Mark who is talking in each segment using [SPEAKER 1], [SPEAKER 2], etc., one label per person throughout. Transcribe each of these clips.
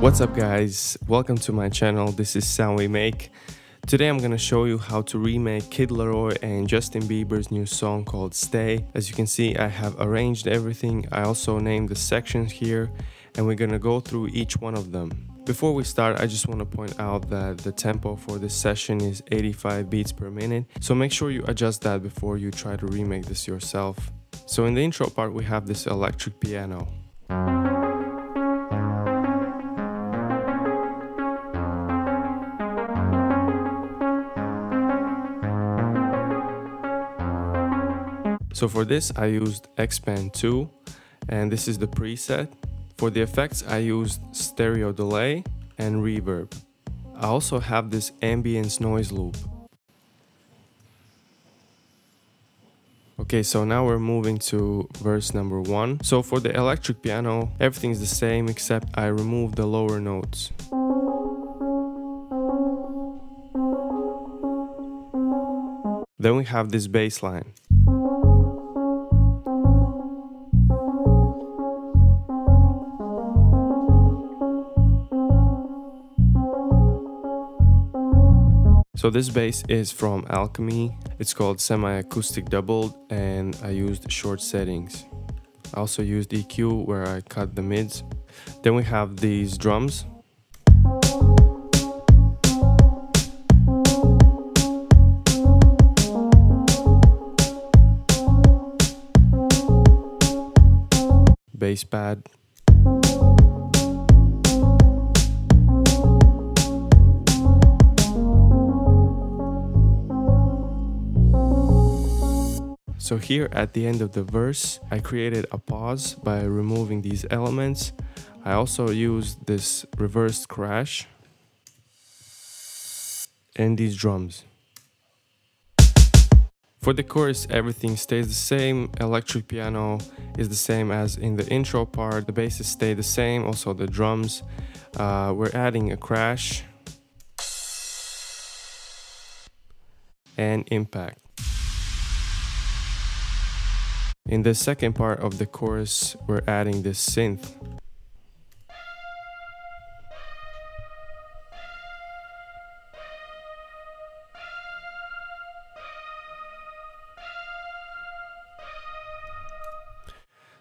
[SPEAKER 1] What's up guys? Welcome to my channel. This is Sound We Make. Today I'm gonna show you how to remake Kid Laroi and Justin Bieber's new song called Stay. As you can see I have arranged everything. I also named the sections here and we're gonna go through each one of them. Before we start, I just want to point out that the tempo for this session is 85 beats per minute, so make sure you adjust that before you try to remake this yourself. So in the intro part, we have this electric piano. So for this, I used Xpand 2, and this is the preset. For the effects, I used stereo delay and reverb. I also have this ambience noise loop. Okay, so now we're moving to verse number one. So for the electric piano, everything's the same except I remove the lower notes. Then we have this bass line. So this bass is from Alchemy. It's called semi-acoustic doubled and I used short settings. I also used EQ where I cut the mids. Then we have these drums. Bass pad. So here at the end of the verse, I created a pause by removing these elements. I also used this reversed crash and these drums. For the chorus, everything stays the same. Electric piano is the same as in the intro part. The basses stay the same, also the drums. Uh, we're adding a crash and impact. In the second part of the chorus, we're adding this synth.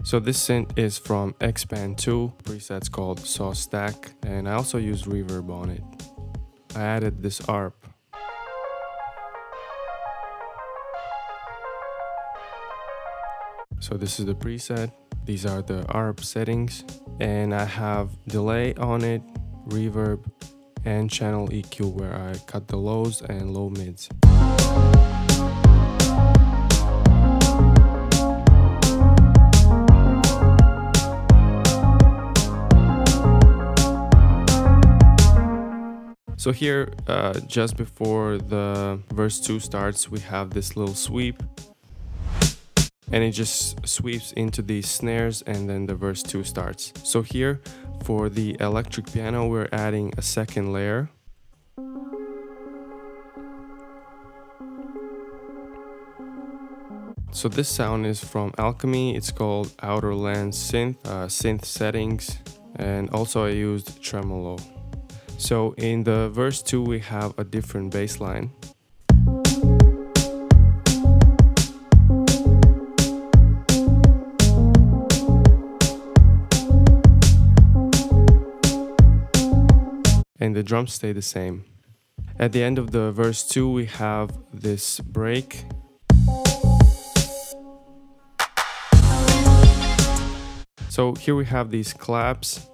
[SPEAKER 1] So this synth is from Xpand 2, presets called Saw Stack, and I also used reverb on it. I added this ARP. So this is the preset. These are the ARP settings and I have delay on it, reverb and channel EQ where I cut the lows and low mids. So here, uh, just before the verse 2 starts, we have this little sweep and it just sweeps into these snares and then the verse 2 starts. So here for the electric piano we're adding a second layer. So this sound is from Alchemy, it's called Outer Land Synth, uh, synth settings and also I used tremolo. So in the verse 2 we have a different bass line. And the drums stay the same. At the end of the verse 2 we have this break. So here we have these claps.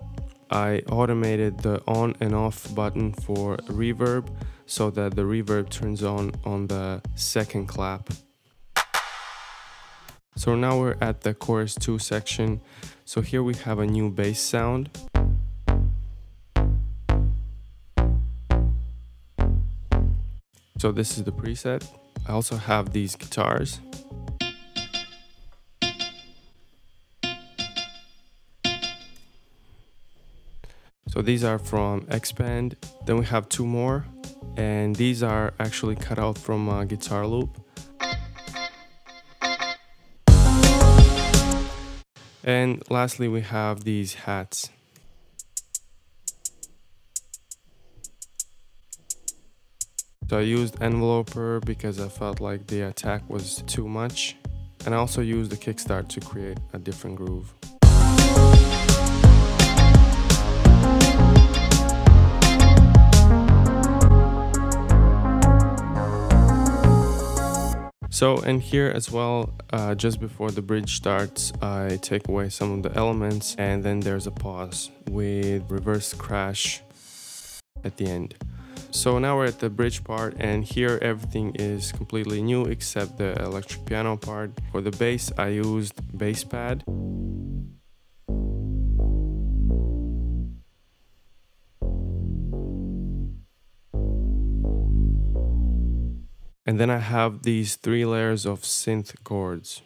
[SPEAKER 1] I automated the on and off button for reverb so that the reverb turns on on the second clap. So now we're at the chorus 2 section. So here we have a new bass sound. So this is the preset. I also have these guitars. So these are from Xpand. Then we have two more and these are actually cut out from a guitar loop. And lastly, we have these hats. So I used enveloper because I felt like the attack was too much. And I also used the kickstart to create a different groove. So and here as well, uh, just before the bridge starts, I take away some of the elements and then there's a pause with reverse crash at the end. So now we're at the bridge part and here everything is completely new except the electric piano part. For the bass I used bass pad And then I have these three layers of synth chords.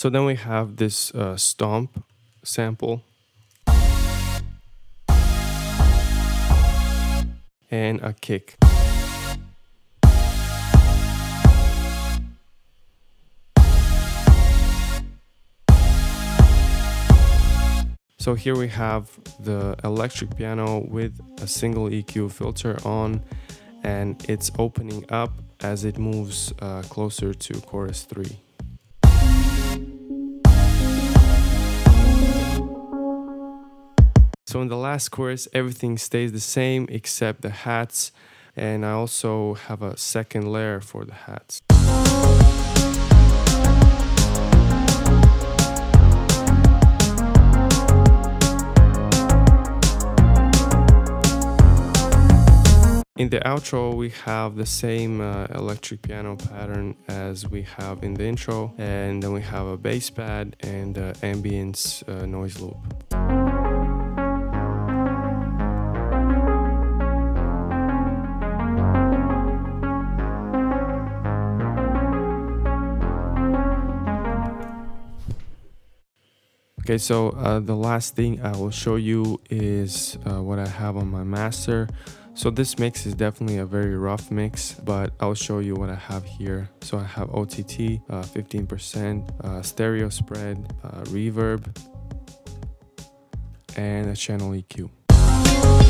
[SPEAKER 1] So then we have this uh, stomp sample. And a kick. So here we have the electric piano with a single EQ filter on and it's opening up as it moves uh, closer to chorus 3. So in the last chorus everything stays the same except the hats and I also have a second layer for the hats. In the outro, we have the same uh, electric piano pattern as we have in the intro, and then we have a bass pad and uh, ambience uh, noise loop. Okay, so uh, the last thing I will show you is uh, what I have on my master. So this mix is definitely a very rough mix, but I'll show you what I have here. So I have OTT, 15%, uh, uh, stereo spread, uh, reverb, and a channel EQ.